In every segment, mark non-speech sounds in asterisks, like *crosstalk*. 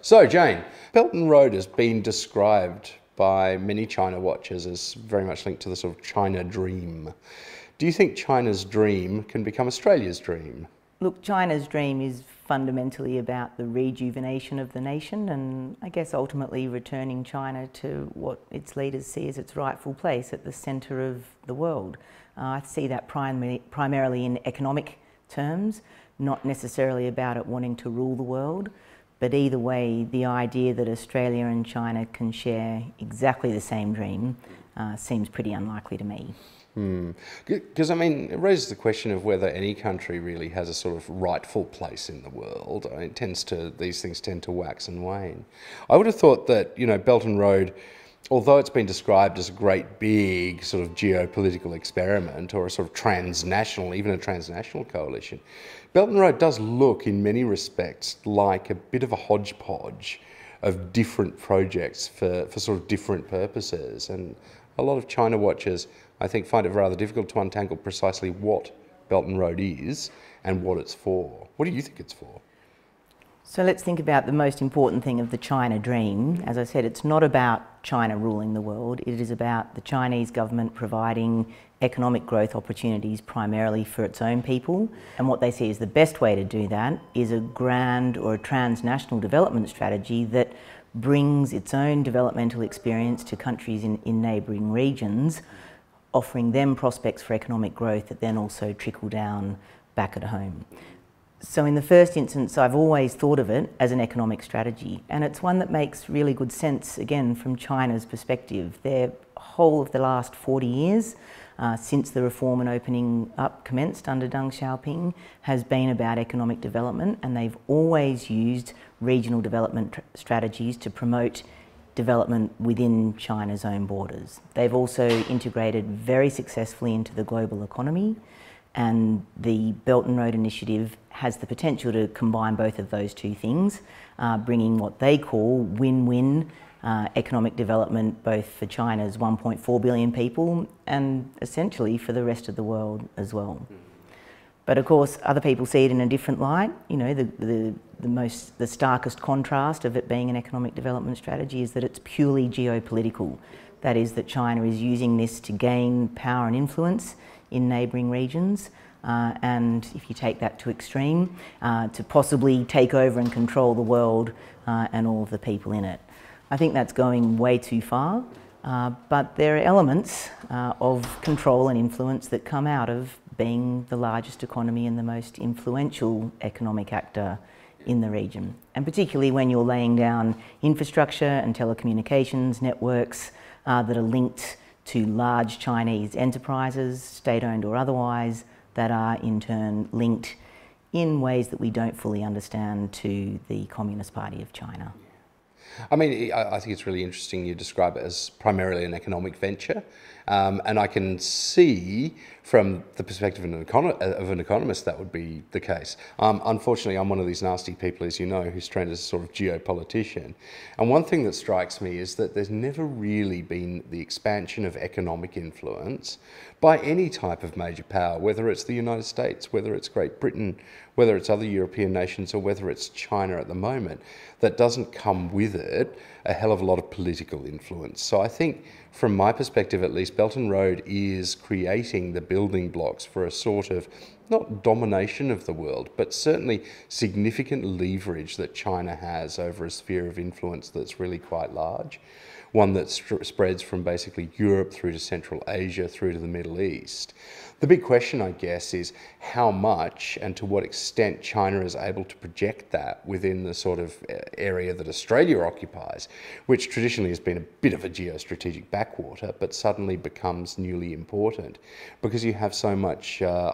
So, Jane, Belt and Road has been described by many China watchers as very much linked to the sort of China dream. Do you think China's dream can become Australia's dream? Look, China's dream is fundamentally about the rejuvenation of the nation and I guess ultimately returning China to what its leaders see as its rightful place at the centre of the world. Uh, I see that primarily in economic terms, not necessarily about it wanting to rule the world. But either way, the idea that Australia and China can share exactly the same dream uh, seems pretty unlikely to me. Because, hmm. I mean, it raises the question of whether any country really has a sort of rightful place in the world. I mean, it tends to, these things tend to wax and wane. I would have thought that, you know, Belt and Road although it's been described as a great big sort of geopolitical experiment or a sort of transnational, even a transnational coalition, Belt and Road does look in many respects like a bit of a hodgepodge of different projects for, for sort of different purposes. And a lot of China watchers, I think, find it rather difficult to untangle precisely what Belt and Road is and what it's for. What do you think it's for? So let's think about the most important thing of the China dream. As I said, it's not about China ruling the world. It is about the Chinese government providing economic growth opportunities primarily for its own people. And what they see as the best way to do that is a grand or a transnational development strategy that brings its own developmental experience to countries in, in neighbouring regions, offering them prospects for economic growth that then also trickle down back at home. So in the first instance, I've always thought of it as an economic strategy, and it's one that makes really good sense, again, from China's perspective. Their whole of the last 40 years, uh, since the reform and opening up commenced under Deng Xiaoping, has been about economic development, and they've always used regional development strategies to promote development within China's own borders. They've also integrated very successfully into the global economy, and the Belt and Road Initiative has the potential to combine both of those two things, uh, bringing what they call win-win uh, economic development both for China's 1.4 billion people and essentially for the rest of the world as well. But of course, other people see it in a different light. You know, the, the, the, most, the starkest contrast of it being an economic development strategy is that it's purely geopolitical. That is, that China is using this to gain power and influence in neighbouring regions. Uh, and if you take that to extreme, uh, to possibly take over and control the world uh, and all of the people in it. I think that's going way too far, uh, but there are elements uh, of control and influence that come out of being the largest economy and the most influential economic actor in the region. And particularly when you're laying down infrastructure and telecommunications networks uh, that are linked to large Chinese enterprises, state-owned or otherwise, that are in turn linked in ways that we don't fully understand to the Communist Party of China. I mean, I think it's really interesting you describe it as primarily an economic venture. Um, and I can see from the perspective of an, of an economist that would be the case. Um, unfortunately, I'm one of these nasty people, as you know, who's trained as a sort of geopolitician. And one thing that strikes me is that there's never really been the expansion of economic influence by any type of major power, whether it's the United States, whether it's Great Britain, whether it's other European nations, or whether it's China at the moment, that doesn't come with it a hell of a lot of political influence. So I think, from my perspective at least, Belt and Road is creating the building blocks for a sort of not domination of the world, but certainly significant leverage that China has over a sphere of influence that's really quite large one that spreads from basically Europe through to Central Asia through to the Middle East. The big question, I guess, is how much and to what extent China is able to project that within the sort of uh, area that Australia occupies, which traditionally has been a bit of a geostrategic backwater, but suddenly becomes newly important because you have so much uh,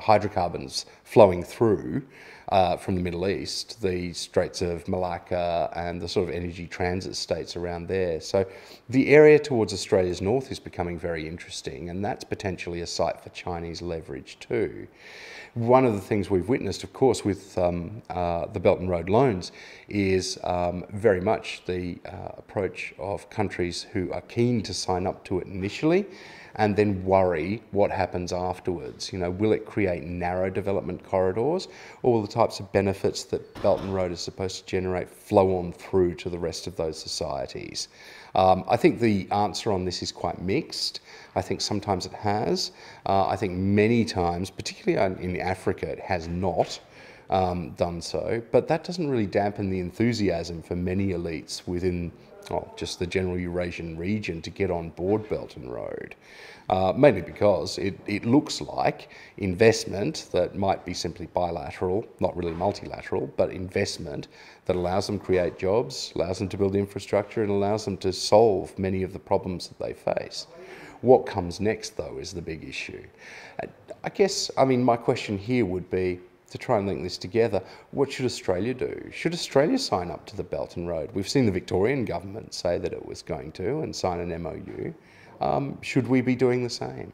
flowing through uh, from the Middle East, the Straits of Malacca and the sort of energy transit states around there. So the area towards Australia's north is becoming very interesting, and that's potentially a site for Chinese leverage too. One of the things we've witnessed, of course, with um, uh, the Belt and Road loans is um, very much the uh, approach of countries who are keen to sign up to it initially and then worry what happens afterwards. You know, will it create narrow development corridors, or will the types of benefits that Belt and Road is supposed to generate flow on through to the rest of those societies? Um, I think the answer on this is quite mixed. I think sometimes it has. Uh, I think many times, particularly in Africa, it has not. Um, done so, but that doesn't really dampen the enthusiasm for many elites within oh, just the general Eurasian region to get on board Belt and Road. Uh, mainly because it, it looks like investment that might be simply bilateral, not really multilateral, but investment that allows them to create jobs, allows them to build infrastructure, and allows them to solve many of the problems that they face. What comes next, though, is the big issue. I guess, I mean, my question here would be to try and link this together, what should Australia do? Should Australia sign up to the Belt and Road? We've seen the Victorian government say that it was going to and sign an MOU. Um, should we be doing the same?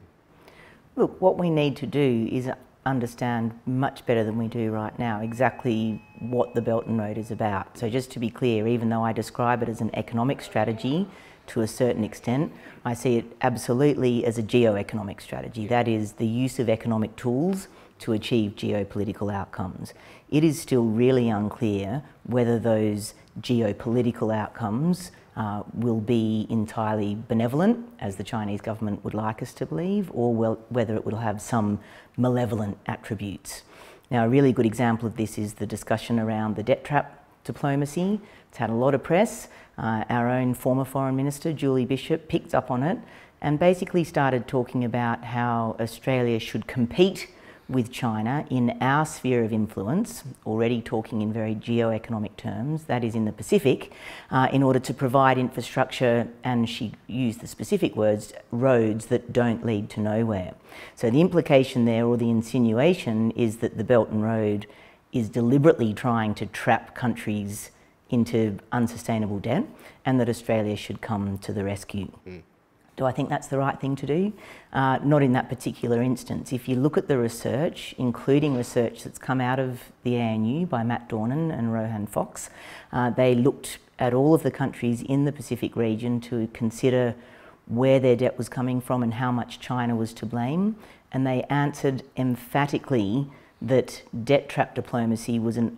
Look, what we need to do is understand much better than we do right now exactly what the Belt and Road is about. So, just to be clear, even though I describe it as an economic strategy to a certain extent, I see it absolutely as a geo-economic strategy. That is the use of economic tools to achieve geopolitical outcomes. It is still really unclear whether those geopolitical outcomes uh, will be entirely benevolent, as the Chinese government would like us to believe, or well, whether it will have some malevolent attributes. Now, a really good example of this is the discussion around the debt trap diplomacy. It's had a lot of press. Uh, our own former Foreign Minister, Julie Bishop, picked up on it and basically started talking about how Australia should compete with China in our sphere of influence, already talking in very geo-economic terms, that is in the Pacific, uh, in order to provide infrastructure, and she used the specific words, roads that don't lead to nowhere. So the implication there, or the insinuation, is that the Belt and Road is deliberately trying to trap countries into unsustainable debt, and that Australia should come to the rescue. Mm. Do I think that's the right thing to do? Uh, not in that particular instance. If you look at the research, including research that's come out of the ANU by Matt Dornan and Rohan Fox, uh, they looked at all of the countries in the Pacific region to consider where their debt was coming from and how much China was to blame. And they answered emphatically that debt trap diplomacy was an,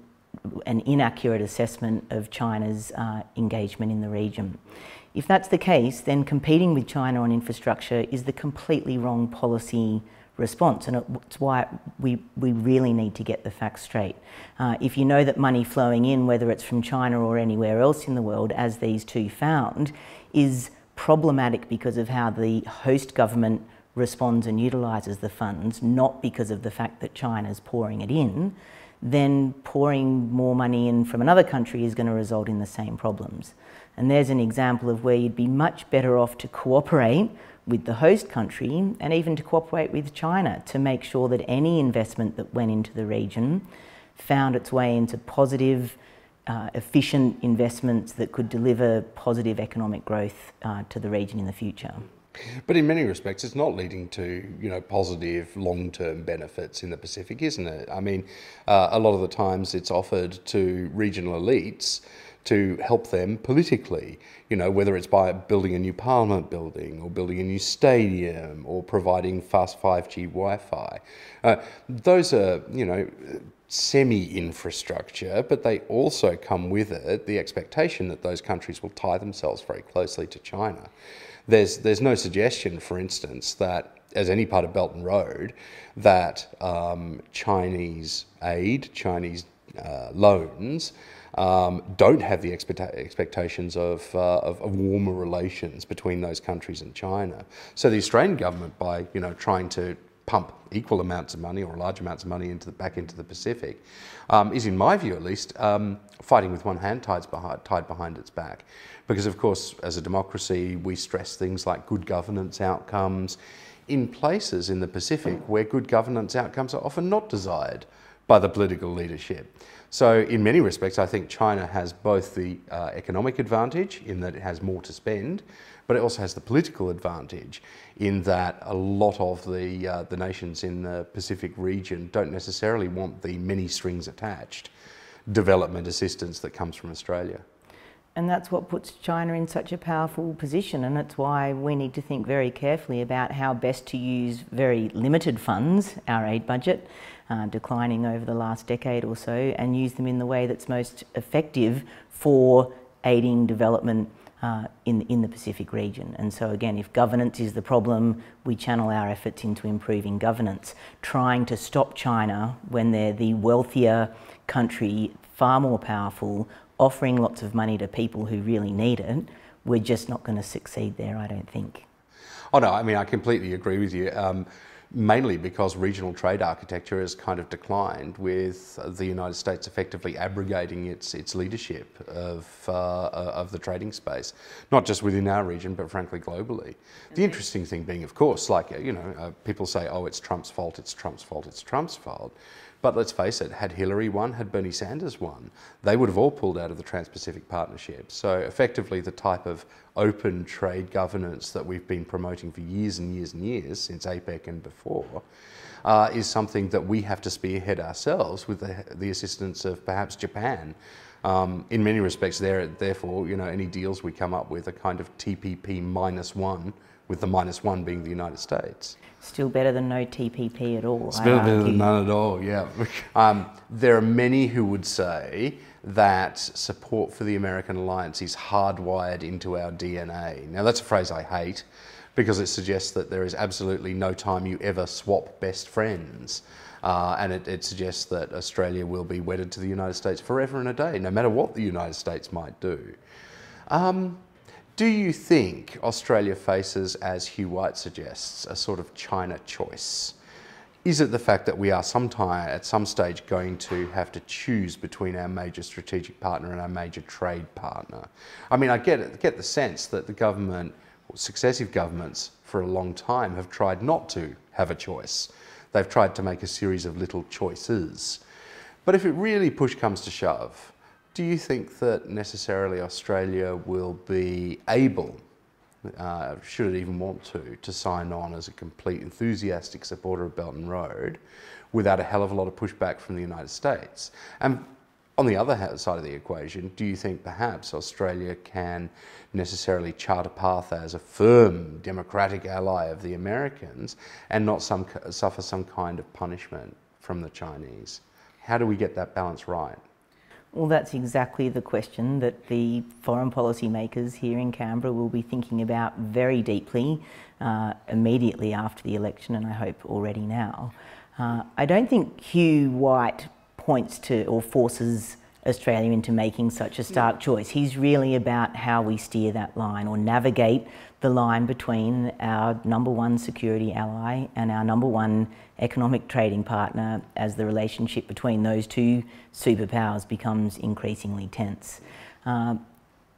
an inaccurate assessment of China's uh, engagement in the region. If that's the case, then competing with China on infrastructure is the completely wrong policy response, and it's why we, we really need to get the facts straight. Uh, if you know that money flowing in, whether it's from China or anywhere else in the world, as these two found, is problematic because of how the host government responds and utilises the funds, not because of the fact that China's pouring it in, then pouring more money in from another country is going to result in the same problems. And there's an example of where you'd be much better off to cooperate with the host country and even to cooperate with China to make sure that any investment that went into the region found its way into positive, uh, efficient investments that could deliver positive economic growth uh, to the region in the future. But in many respects, it's not leading to you know positive long-term benefits in the Pacific, isn't it? I mean, uh, a lot of the times it's offered to regional elites to help them politically. You know, whether it's by building a new parliament building or building a new stadium or providing fast 5G Wi-Fi. Uh, those are you know semi-infrastructure, but they also come with it the expectation that those countries will tie themselves very closely to China. There's, there's no suggestion, for instance, that as any part of Belt and Road, that um, Chinese aid, Chinese uh, loans, um, don't have the expecta expectations of, uh, of, of, warmer relations between those countries and China. So the Australian government, by you know trying to pump equal amounts of money or large amounts of money into the, back into the Pacific, um, is in my view at least um, fighting with one hand tied behind, tied behind its back. Because of course, as a democracy, we stress things like good governance outcomes in places in the Pacific where good governance outcomes are often not desired by the political leadership. So in many respects, I think China has both the uh, economic advantage in that it has more to spend, but it also has the political advantage in that a lot of the, uh, the nations in the Pacific region don't necessarily want the many strings attached development assistance that comes from Australia. And that's what puts China in such a powerful position, and it's why we need to think very carefully about how best to use very limited funds, our aid budget, uh, declining over the last decade or so, and use them in the way that's most effective for aiding development uh, in, in the Pacific region. And so, again, if governance is the problem, we channel our efforts into improving governance, trying to stop China when they're the wealthier country, far more powerful, offering lots of money to people who really need it. We're just not going to succeed there, I don't think. Oh, no, I mean, I completely agree with you. Um, mainly because regional trade architecture has kind of declined with the United States effectively abrogating its, its leadership of, uh, of the trading space, not just within our region, but frankly globally. The interesting thing being, of course, like, you know, uh, people say, oh, it's Trump's fault, it's Trump's fault, it's Trump's fault. But let's face it, had Hillary won, had Bernie Sanders won, they would have all pulled out of the Trans Pacific Partnership. So, effectively, the type of open trade governance that we've been promoting for years and years and years, since APEC and before, uh, is something that we have to spearhead ourselves with the, the assistance of perhaps Japan. Um, in many respects, there, therefore, you know, any deals we come up with are kind of TPP minus one, with the minus one being the United States. Still better than no TPP at all. Still better than none at all, yeah. *laughs* Um, there are many who would say that support for the American alliance is hardwired into our DNA. Now, that's a phrase I hate because it suggests that there is absolutely no time you ever swap best friends. Uh, and it, it, suggests that Australia will be wedded to the United States forever and a day, no matter what the United States might do. Um, do you think Australia faces, as Hugh White suggests, a sort of China choice? Is it the fact that we are sometime, at some stage going to have to choose between our major strategic partner and our major trade partner? I mean, I get, get the sense that the government, successive governments for a long time have tried not to have a choice. They've tried to make a series of little choices. But if it really push comes to shove, do you think that necessarily Australia will be able, uh, should it even want to, to sign on as a complete enthusiastic supporter of Belt and Road without a hell of a lot of pushback from the United States? And on the other side of the equation, do you think perhaps Australia can necessarily chart a path as a firm democratic ally of the Americans and not some, suffer some kind of punishment from the Chinese? How do we get that balance right? Well, that's exactly the question that the foreign policy makers here in Canberra will be thinking about very deeply uh, immediately after the election, and I hope already now. Uh, I don't think Hugh White points to or forces Australia into making such a stark choice. He's really about how we steer that line or navigate the line between our number one security ally and our number one economic trading partner as the relationship between those two superpowers becomes increasingly tense. Uh,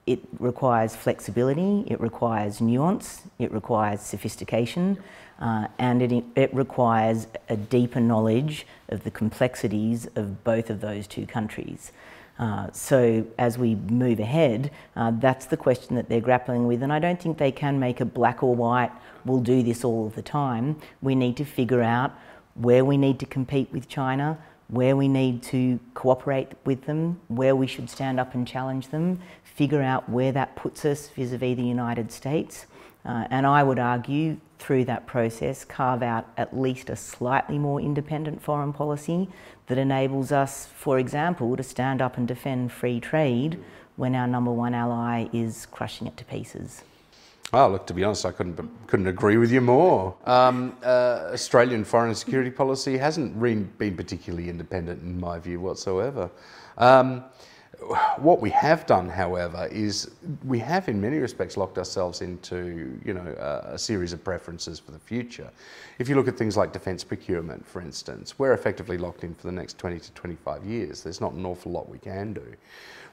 it requires flexibility, it requires nuance, it requires sophistication, uh, and it, it requires a deeper knowledge of the complexities of both of those two countries. Uh, so as we move ahead, uh, that's the question that they're grappling with, and I don't think they can make a black or white, we'll do this all the time. We need to figure out where we need to compete with China, where we need to cooperate with them, where we should stand up and challenge them, figure out where that puts us vis-a-vis the United States, uh, and I would argue through that process carve out at least a slightly more independent foreign policy that enables us, for example, to stand up and defend free trade when our number one ally is crushing it to pieces. Oh, look, to be honest, I couldn't, couldn't agree with you more. Um, uh, Australian foreign security policy hasn't been particularly independent in my view whatsoever. Um, what we have done, however, is we have in many respects locked ourselves into you know, a, a series of preferences for the future. If you look at things like defence procurement, for instance, we're effectively locked in for the next 20 to 25 years. There's not an awful lot we can do.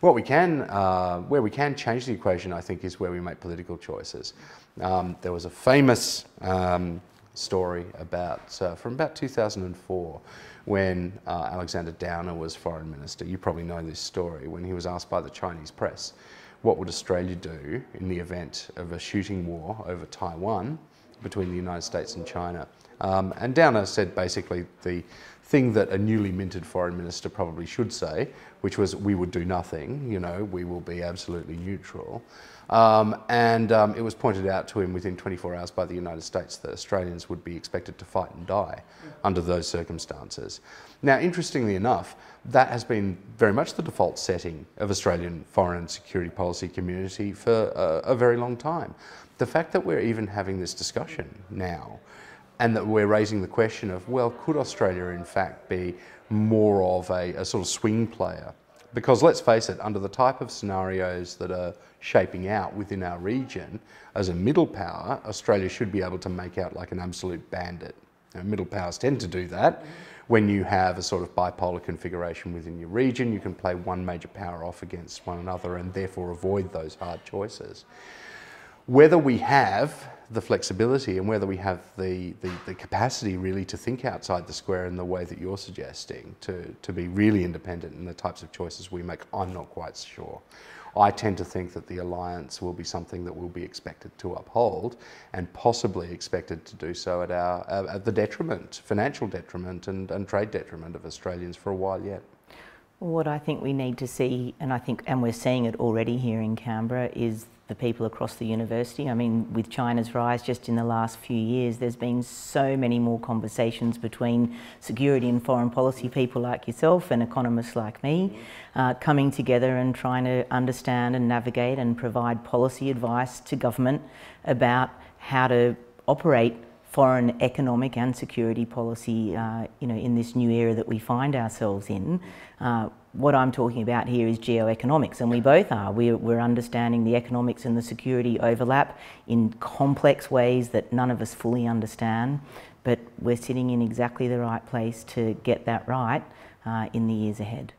What we can, uh, where we can change the equation, I think, is where we make political choices. Um, there was a famous um, story about, uh, from about 2004, when uh, Alexander Downer was foreign minister. You probably know this story, when he was asked by the Chinese press, what would Australia do in the event of a shooting war over Taiwan between the United States and China? Um, and Downer said basically the thing that a newly minted foreign minister probably should say, which was, we would do nothing, you know, we will be absolutely neutral. Um, and um, it was pointed out to him within 24 hours by the United States that Australians would be expected to fight and die under those circumstances. Now, interestingly enough, that has been very much the default setting of Australian foreign security policy community for a, a very long time. The fact that we're even having this discussion now and that we're raising the question of, well, could Australia in fact be more of a, a, sort of swing player? Because let's face it, under the type of scenarios that are shaping out within our region, as a middle power, Australia should be able to make out like an absolute bandit. Now, middle powers tend to do that. When you have a sort of bipolar configuration within your region, you can play one major power off against one another and therefore avoid those hard choices. Whether we have the flexibility and whether we have the, the, the, capacity really to think outside the square in the way that you're suggesting, to, to be really independent in the types of choices we make, I'm not quite sure. I tend to think that the alliance will be something that we'll be expected to uphold and possibly expected to do so at, our, at the detriment, financial detriment and, and trade detriment of Australians for a while yet. What I think we need to see, and I think, and we're seeing it already here in Canberra, is the people across the university. I mean, with China's rise just in the last few years, there's been so many more conversations between security and foreign policy people like yourself and economists like me uh, coming together and trying to understand and navigate and provide policy advice to government about how to operate foreign economic and security policy, uh, you know, in this new era that we find ourselves in. Uh, what I'm talking about here is geoeconomics, and we both are. We're, we're, understanding the economics and the security overlap in complex ways that none of us fully understand, but we're sitting in exactly the right place to get that right uh, in the years ahead.